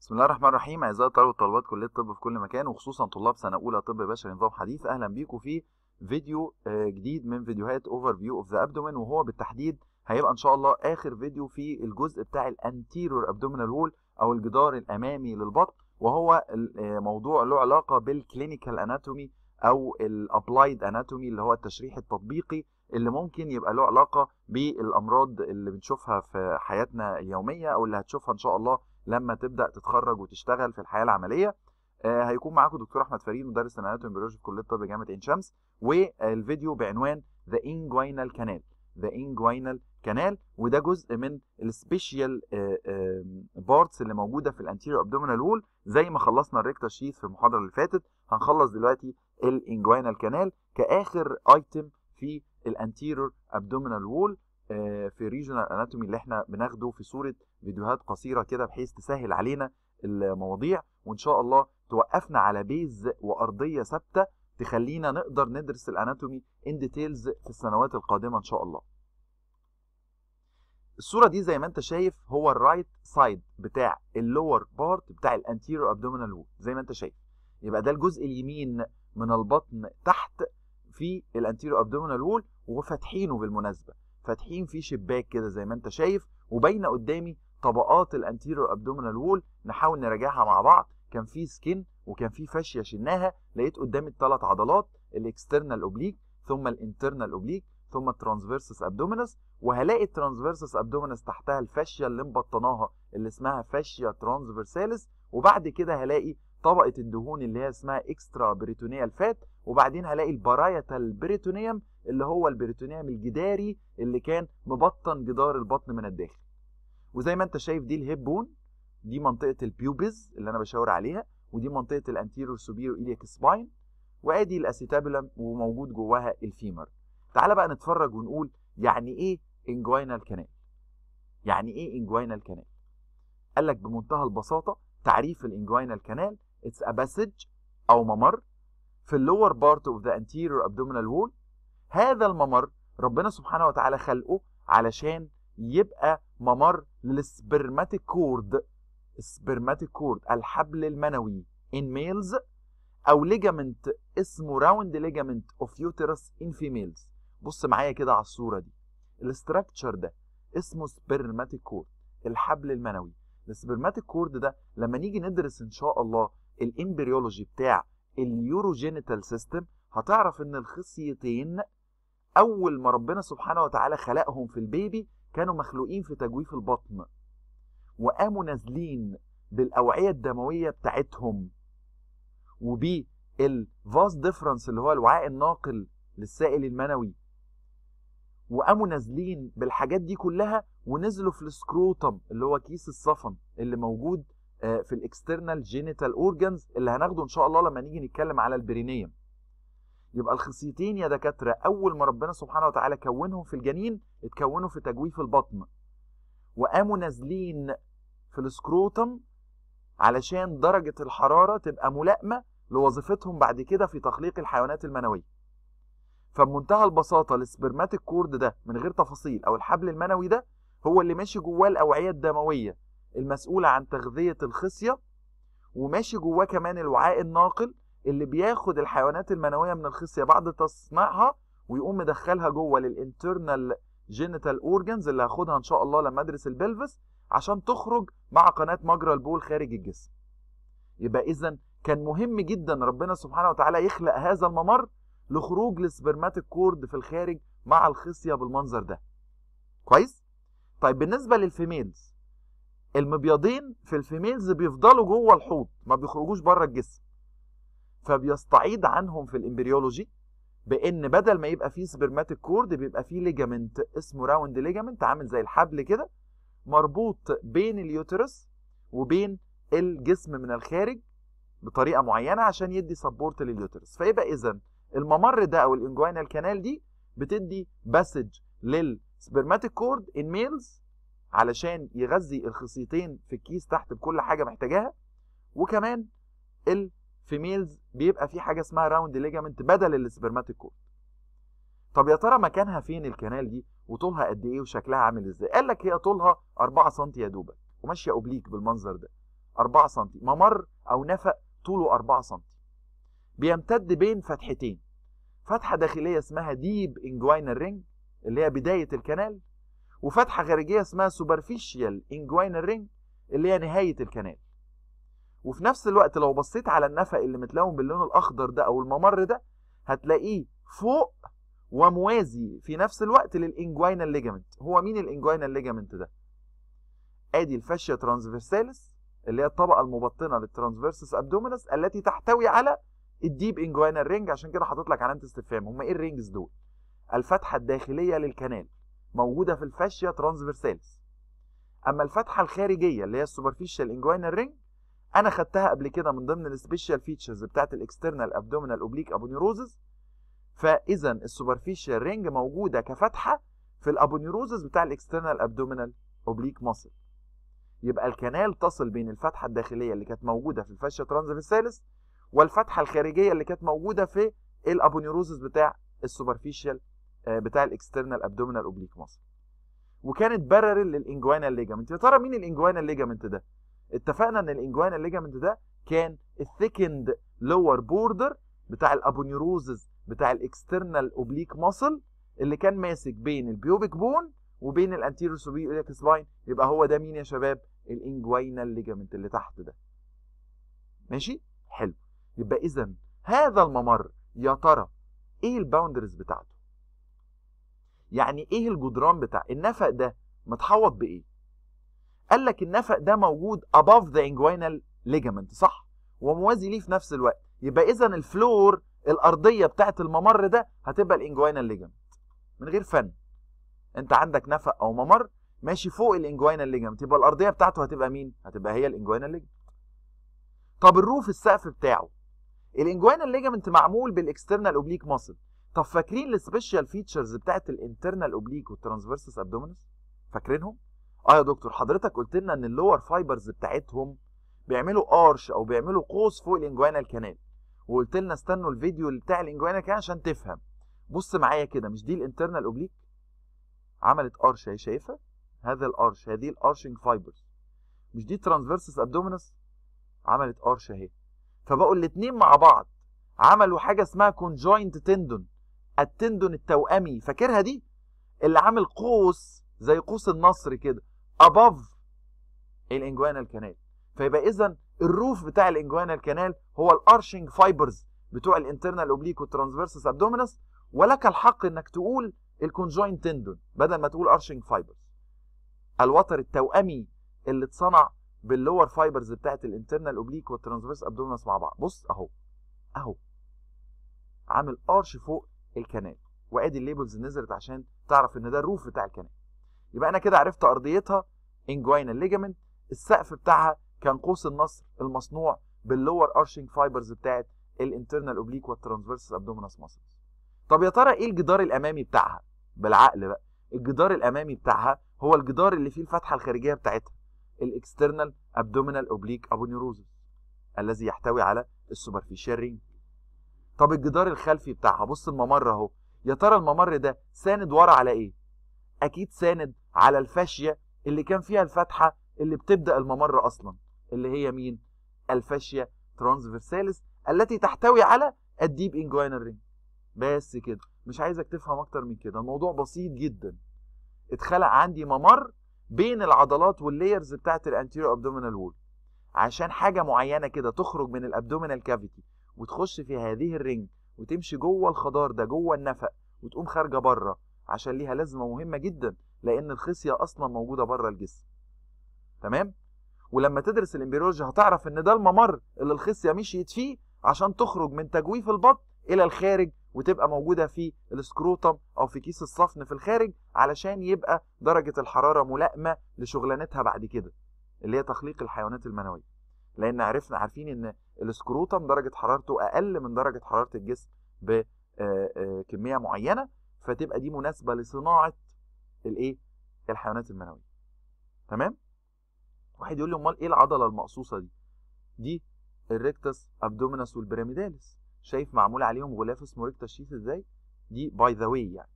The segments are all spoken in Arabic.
بسم الله الرحمن الرحيم. أعزائي طلبه وطالبات كلية الطب في كل مكان وخصوصا طلاب سنة أولى طب بشري نظام حديث أهلا بيكم في فيديو آه، جديد من فيديوهات overview of the abdomen وهو بالتحديد هيبقى إن شاء الله آخر فيديو في الجزء بتاع ال anterior abdominal wall أو الجدار الأمامي للبطن وهو آه، موضوع له علاقة بال clinical anatomy أو ال applied anatomy اللي هو التشريح التطبيقي اللي ممكن يبقى له علاقة بالأمراض اللي بنشوفها في حياتنا اليومية أو اللي هتشوفها إن شاء الله لما تبدأ تتخرج وتشتغل في الحياة العملية آه، هيكون معاكم دكتور أحمد فريد مدرس ال anatomy و embryology في كلية الطب جامعة عين شمس والفيديو بعنوان the inguinal canal the inguinal canal وده جزء من ال special parts اللي موجودة في ال anterior abdominal wall زي ما خلصنا ال rectus sheath في المحاضرة اللي فاتت هنخلص دلوقتي ال inguinal canal كآخر item في ال anterior abdominal wall في regional anatomy اللي إحنا بناخده في صورة فيديوهات قصيرة كده بحيث تسهل علينا المواضيع وإن شاء الله توقفنا على base وأرضية ثابتة تخلينا نقدر ندرس ال anatomy in details في السنوات القادمة إن شاء الله. الصورة دي زي ما أنت شايف هو ال right side بتاع ال lower part بتاع ال anterior abdominal wall زي ما أنت شايف. يبقى ده الجزء اليمين من البطن تحت في ال anterior abdominal wall وفاتحينه بالمناسبة. فاتحين فيه شباك كده زي ما انت شايف وباينة قدامي طبقات ال anterior abdominal wall. نحاول نراجعها مع بعض. كان في skin وكان في fascia شلناها. لقيت قدامي الثلاث عضلات ال external oblique ثم ال internal oblique ثم ال transversus abdominis وهلاقي ال transversus abdominis تحتها ال fascia اللي مبطناها اللي اسمها fascia transversalis. وبعد كده هلاقي طبقة الدهون اللي هي اسمها extraperitoneal fat وبعدين هلاقي ال parietal peritoneum اللي هو ال peritoneum الجداري اللي كان مبطن جدار البطن من الداخل. وزي ما انت شايف دي ال hip bone دي منطقة ال pubis اللي أنا بشاور عليها ودي منطقة ال anterior superior iliac spine وأدي ال acetabulum وموجود جواها ال femur. تعال بقى نتفرج ونقول يعني إيه inguinal canal. يعني إيه inguinal canal؟ قال لك بمنتهى البساطة تعريف ال inguinal canal it's a passage أو ممر في ال lower part of the anterior abdominal wall هذا الممر ربنا سبحانه وتعالى خلقه علشان يبقى ممر لل spermatic cord ال spermatic cord الحبل المنوي in males أو ligament اسمه round ligament of uterus in females. بص معايا كده على الصورة دي. ال structure ده اسمه spermatic cord الحبل المنوي. ال spermatic cord ده لما نيجي ندرس إن شاء الله ال embryology بتاع ال urogenital system هتعرف إن الخصيتين أول ما ربنا سبحانه وتعالى خلقهم في البيبي كانوا مخلوقين في تجويف البطن وقاموا نازلين بالأوعية الدموية بتاعتهم وبال vas deferens اللي هو الوعاء الناقل للسائل المنوي وقاموا نازلين بالحاجات دي كلها ونزلوا في ال scrotum اللي هو كيس الصفن اللي موجود في ال external genital organs اللي هناخده إن شاء الله لما نيجي نتكلم على ال perineum. يبقى الخصيتين يا دكاترة أول ما ربنا سبحانه وتعالى كونهم في الجنين اتكونوا في تجويف البطن. وقاموا نازلين في ال scrotum علشان درجة الحرارة تبقى ملائمة لوظيفتهم بعد كده في تخليق الحيوانات المنوية. فبمنتهى البساطة ال spermatic cord ده من غير تفاصيل أو الحبل المنوي ده هو اللي ماشي جواه الأوعية الدموية. المسؤوله عن تغذية الخصية وماشي جواه كمان الوعاء الناقل اللي بياخد الحيوانات المنوية من الخصية بعد تصنيعها ويقوم مدخلها جوه لل internal genital organs اللي هاخدها إن شاء الله لما أدرس ال pelvis عشان تخرج مع قناة مجرى البول خارج الجسم. يبقى اذا كان مهم جدا ربنا سبحانه وتعالى يخلق هذا الممر لخروج ال spermatic cord في الخارج مع الخصية بالمنظر ده. كويس؟ طيب بالنسبة لل females المبيضين في ال females بيفضلوا جوه الحوض ما بيخرجوش بره الجسم. فبيستعيض عنهم في ال embryology بإن بدل ما يبقى فيه spermatic cord بيبقى فيه ligament اسمه round ligament عامل زي الحبل كده مربوط بين ال uterus وبين الجسم من الخارج بطريقة معينة عشان يدي support لل uterus. فيبقى اذا الممر ده أو ال inguinal canal دي بتدي passage لل spermatic cord in males علشان يغذي الخصيتين في الكيس تحت بكل حاجة محتاجاها. وكمان ال females بيبقى في حاجة اسمها round ligament بدل ال spermatic cord. طب يا ترى مكانها فين ال canal دي؟ وطولها قد إيه؟ وشكلها عامل إزاي؟ قال لك هي طولها 4 سم يا دوبك. وماشية oblique بالمنظر ده. 4 سم ممر أو نفق طوله 4 سم بيمتد بين فتحتين. فتحة داخلية اسمها deep inguinal ring اللي هي بداية ال canal. وفتحة خارجية اسمها superficial inguinal ring اللي هي نهاية ال canal. وفي نفس الوقت لو بصيت على النفق اللي متلون باللون الأخضر ده أو الممر ده هتلاقيه فوق وموازي في نفس الوقت لل inguinal ligament هو مين ال inguinal ligament ده؟ آدي ال fascia transversalis اللي هي الطبقة المبطنة لل transversus abdominis التي تحتوي على ال deep inguinal ring عشان كده حاطط لك علامه استفهام هم إيه ال rings دول؟ الفتحة الداخلية لل canal. موجودة في ال fascia transversalis. أما الفتحة الخارجية اللي هي ال superficial inguinal ring أنا خدتها قبل كده من ضمن ال special features بتاعت ال external abdominal oblique aponeurosis فإذا ال superficial ring موجودة كفتحة في ال aponeurosis بتاع ال external abdominal oblique muscle يبقى ال canal تصل بين الفتحة الداخلية اللي كانت موجودة في ال fascia transversalis والفتحة الخارجية اللي كانت موجودة في ال aponeurosis بتاع ال superficial بتاع ال external abdominal oblique muscle. وكانت parallel لل inguinal ligament. يا ترى مين ال inguinal ligament ده؟ اتفقنا ان ال inguinal ligament ده كان ال thickened lower border بتاع ال aponeurosis بتاع ال external oblique muscle اللي كان ماسك بين ال pubic bone وبين ال anterior superior spine. يبقى هو ده مين يا شباب؟ ال inguinal ligament اللي تحت ده. ماشي؟ حلو. يبقى اذا هذا الممر يا ترى إيه ال boundaries بتاعته؟ يعني إيه الجدران بتاع النفق ده؟ متحوط بإيه؟ قال لك النفق ده موجود above the inguinal ligament صح؟ وموازي ليه في نفس الوقت. يبقى اذا ال floor الأرضية بتاعت الممر ده هتبقى ال inguinal ligament من غير فن. أنت عندك نفق أو ممر ماشي فوق ال inguinal ligament يبقى الأرضية بتاعته هتبقى مين؟ هتبقى هي ال inguinal ligament طب ال roof السقف بتاعه؟ ال inguinal ligament معمول بال external oblique muscle طب فاكرين ال special features بتاعت ال internal oblique وال transversus abdominis فاكرينهم؟ آه يا دكتور حضرتك قلت لنا إن ال lower fibers بتاعتهم بيعملوا arch أو بيعملوا قوس فوق ال inguinal canal وقلت لنا استنوا الفيديو بتاع ال inguinal canal عشان تفهم. بص معايا كده مش دي ال internal oblique عملت arch أهي شايفها هذا ال arch هذه ال arching fibers مش دي transversus abdominis عملت arch أهي. فبقوا الاثنين مع بعض. عملوا حاجة اسمها conjoint tendon التندون التوأمي فاكرها دي؟ اللي عامل قوس زي قوس النصر كده above ال inguinal canal فيبقى اذا ال roof بتاع ال inguinal canal هو ال arching fibers بتوع ال internal oblique وال transversus abdominis ولك الحق إنك تقول ال conjoint tendon بدل ما تقول arching fibers. الوتر التوأمي اللي اتصنع بال lower fibers بتاعت ال internal oblique وال transversus abdominis مع بعض. بص أهو أهو عامل arch فوق ال canal وادي ال labels نزلت عشان تعرف إن ده ال roof بتاع ال canal يبقى أنا كده عرفت أرضيتها inguinal ligament السقف بتاعها كان قوس النصر المصنوع بال lower arching fibers بتاعت ال internal oblique وال transversus abdominis muscles طب يا ترى إيه الجدار الأمامي بتاعها؟ بالعقل بقى. الجدار الأمامي بتاعها هو الجدار اللي فيه الفتحة الخارجية بتاعتها ال external abdominal oblique aponeurosis الذي يحتوي على ال superficial ring طب الجدار الخلفي بتاعها بص الممر اهو يا ترى الممر ده ساند ورا على إيه؟ أكيد ساند على ال fascia اللي كان فيها الفتحة اللي بتبدأ الممر أصلا اللي هي مين؟ ال fascia transversalis التي تحتوي على ال deep inguinal ring بس كده مش عايزك تفهم أكتر من كده الموضوع بسيط جدا. اتخلق عندي ممر بين العضلات وال layers بتاعت ال anterior abdominal wall عشان حاجة معينة كده تخرج من ال abdominal cavity وتخش في هذه ال ring وتمشي جوه الخضار ده جوه النفق وتقوم خارجة بره عشان ليها لازمة مهمة جدا لأن الخصية أصلا موجودة بره الجسم. تمام؟ ولما تدرس ال embryology هتعرف إن ده الممر اللي الخصية مشيت فيه عشان تخرج من تجويف البطن إلى الخارج وتبقى موجودة في السكروتم أو في كيس الصفن في الخارج علشان يبقى درجة الحرارة ملائمة لشغلانتها بعد كده اللي هي تخليق الحيوانات المنوية. لأن عرفنا عارفين إن السكروتم درجة حرارته أقل من درجة حرارة الجسم بكميه معينة فتبقى دي مناسبة لصناعة الإيه؟ الحيوانات المنوية. تمام؟ واحد يقول لي أمال إيه العضلة المقصوصة دي؟ دي ال rectus abdominis وال pyramidalis شايف معمول عليهم غلاف اسمه rectus sheath إزاي؟ دي by the way يعني.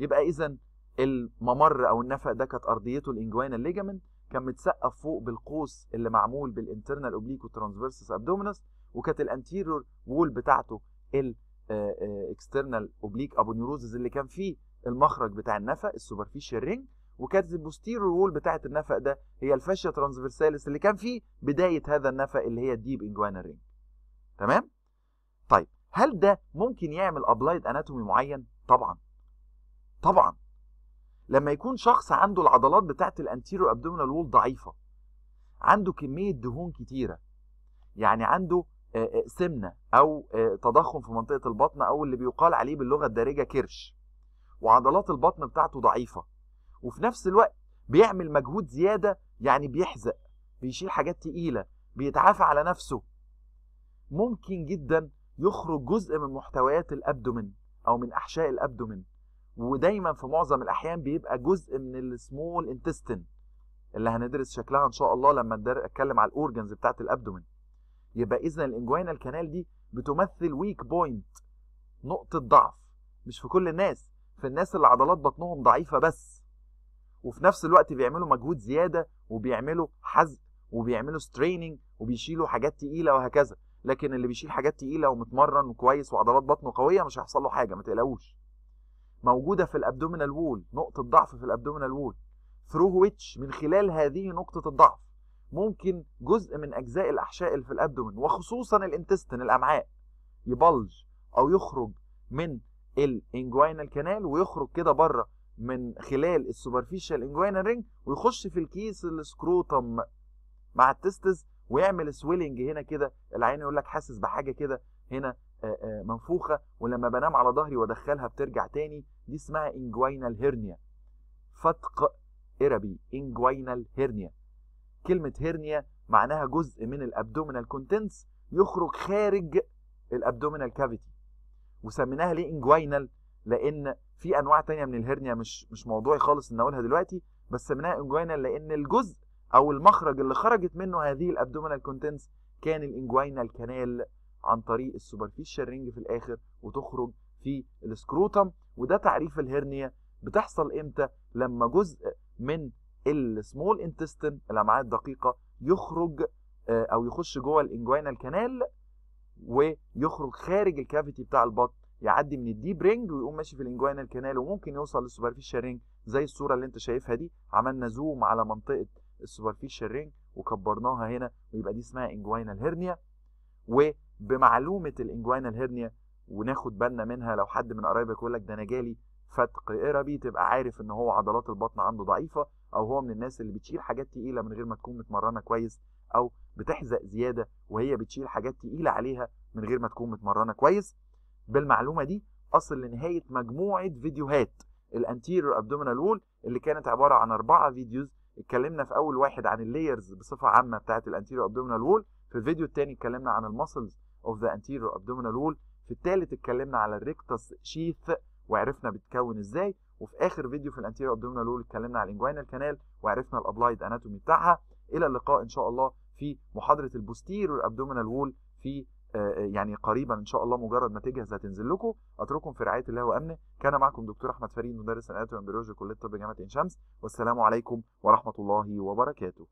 يبقى اذا الممر أو النفق ده كانت أرضيته ال inguinal ligament كان متسقف فوق بالقوس اللي معمول بال internal oblique و transversus abdominis وكانت ال anterior wall بتاعته ال external oblique aponeurosis اللي كان فيه المخرج بتاع النفق ال superficial ring وكانت ال posterior wall بتاعه النفق ده هي ال fascia transversalis اللي كان فيه بداية هذا النفق اللي هي ال deep inguinal ring تمام؟ طيب هل ده ممكن يعمل applied anatomy معين؟ طبعا. طبعا. لما يكون شخص عنده العضلات بتاعه ال anterior abdominal wall ضعيفة عنده كمية دهون كتيرة يعني عنده سمنة أو تضخم في منطقة البطن أو اللي بيقال عليه باللغة الدارجة كرش وعضلات البطن بتاعته ضعيفة وفي نفس الوقت بيعمل مجهود زيادة يعني بيحزق بيشيل حاجات تقيلة بيتعافى على نفسه. ممكن جدا يخرج جزء من محتويات ال abdomen أو من أحشاء ال abdomen ودايما في معظم الأحيان بيبقى جزء من ال small intestine اللي هندرس شكلها إن شاء الله لما أتكلم على ال organs بتاعت ال abdomen. يبقى اذا ال inguinal canal دي بتمثل weak point نقطة ضعف. مش في كل الناس في الناس اللي عضلات بطنهم ضعيفة بس. وفي نفس الوقت بيعملوا مجهود زيادة وبيعملوا حزق وبيعملوا straining وبيشيلوا حاجات تقيلة وهكذا. لكن اللي بيشيل حاجات تقيلة ومتمرن وكويس وعضلات بطنه قوية مش هيحصل له حاجة ما تقلقوش. موجودة في ال abdominal wall نقطة ضعف في ال abdominal wall. through which من خلال هذه نقطة الضعف ممكن جزء من أجزاء الأحشاء اللي في ال abdomen وخصوصا ال intestine الأمعاء ي bulge أو يخرج من ال inguinal canal ويخرج كده بره من خلال ال superficial inguinal ring ويخش في الكيس ال scrotum مع ال testis ويعمل swelling هنا كده. العيان يقول لك حاسس بحاجة كده هنا منفوخة ولما بنام على ظهري وأدخلها بترجع تاني. دي اسمها inguinal hernia. فتق اربي inguinal hernia. كلمة hernia معناها جزء من ال abdominal contents يخرج خارج ال abdominal cavity. وسميناها ليه inguinal؟ لأن في أنواع تانية من ال hernia مش مش موضوعي خالص إن أقولها دلوقتي بس سميناها inguinal لأن الجزء أو المخرج اللي خرجت منه هذه ال abdominal contents كان ال inguinal canal عن طريق ال superficial ring في الآخر وتخرج في ال scrotum وده تعريف ال hernia بتحصل إمتى؟ لما جزء من ال small intestine الامعاء الدقيقة يخرج أو يخش جوه ال inguinal canal ويخرج خارج ال cavity بتاع البطن يعدي من ال deep ring ويقوم ماشي في ال inguinal canal وممكن يوصل لل superficial ring زي الصورة اللي أنت شايفها دي. عملنا zoom على منطقة ال superficial ring وكبرناها هنا ويبقى دي اسمها inguinal hernia وبمعلومة ال inguinal hernia وناخد بالنا منها. لو حد من قرايبك يقول لك ده أنا جالي فتق أربي تبقى عارف إن هو عضلات البطن عنده ضعيفة أو هو من الناس اللي بتشيل حاجات تقيلة من غير ما تكون متمرنة كويس أو بتحزق زيادة وهي بتشيل حاجات تقيلة عليها من غير ما تكون متمرنة كويس. بالمعلومة دي أصل لنهاية مجموعة فيديوهات. ال anterior abdominal wall اللي كانت عبارة عن أربعة videos. اتكلمنا في أول واحد عن ال layers بصفة عامة بتاعة ال anterior abdominal wall في الفيديو الثاني اتكلمنا عن ال muscles of the anterior abdominal wall في الثالث اتكلمنا على ال rectus sheath وعرفنا بتكون إزاي. وفي آخر فيديو في ال anterior abdominal wall اتكلمنا على ال inguinal canal وعرفنا ال applied anatomy بتاعها. إلى اللقاء إن شاء الله في محاضرة ال posterior abdominal wall في يعني قريبا إن شاء الله مجرد ما تجهز هتنزل لكم. أترككم في رعاية الله وأمنه. كان معكم دكتور أحمد فريد مدرس anatomy embryology كلية طب جامعة عين شمس. والسلام عليكم ورحمة الله وبركاته.